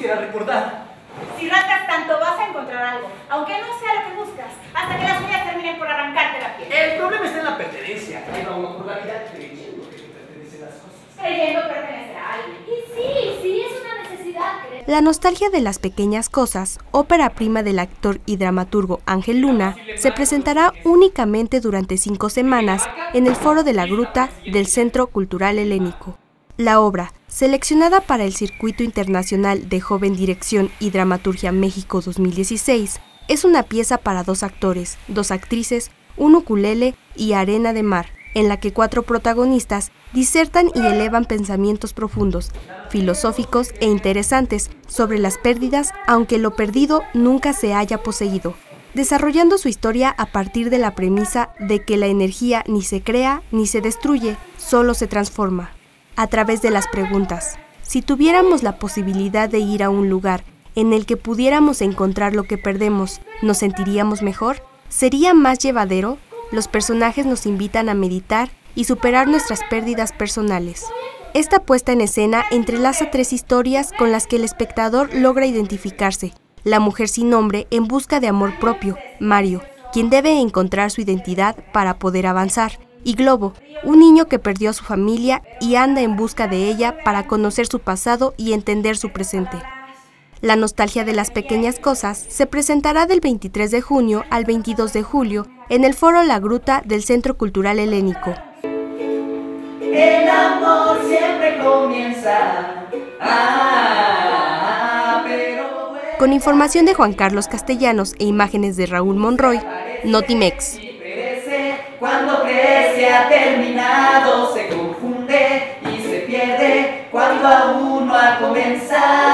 quisiera recordar. Si rascas tanto vas a encontrar algo, aunque no sea lo que buscas, hasta que las uñas terminen por arrancarte la piel. El problema está en la pertenencia. Lleva uno por la vida creyendo que pertenecen las cosas. Creyendo pertenecer a alguien. Y sí, sí, es una necesidad. La nostalgia de las pequeñas cosas, ópera prima del actor y dramaturgo Ángel Luna, se presentará únicamente durante cinco semanas en el foro de la Gruta del Centro Cultural Helénico. La obra, seleccionada para el Circuito Internacional de Joven Dirección y Dramaturgia México 2016, es una pieza para dos actores, dos actrices, un ukulele y arena de mar, en la que cuatro protagonistas disertan y elevan pensamientos profundos, filosóficos e interesantes sobre las pérdidas, aunque lo perdido nunca se haya poseído, desarrollando su historia a partir de la premisa de que la energía ni se crea ni se destruye, solo se transforma a través de las preguntas. Si tuviéramos la posibilidad de ir a un lugar en el que pudiéramos encontrar lo que perdemos, ¿nos sentiríamos mejor? ¿Sería más llevadero? Los personajes nos invitan a meditar y superar nuestras pérdidas personales. Esta puesta en escena entrelaza tres historias con las que el espectador logra identificarse. La mujer sin nombre en busca de amor propio, Mario, quien debe encontrar su identidad para poder avanzar y Globo, un niño que perdió a su familia y anda en busca de ella para conocer su pasado y entender su presente. La nostalgia de las pequeñas cosas se presentará del 23 de junio al 22 de julio en el foro La Gruta del Centro Cultural Helénico. El amor siempre comienza. Ah, pero Con información de Juan Carlos Castellanos e imágenes de Raúl Monroy, Notimex. Terminado, se confunde y se pierde cuando aún no ha comenzado.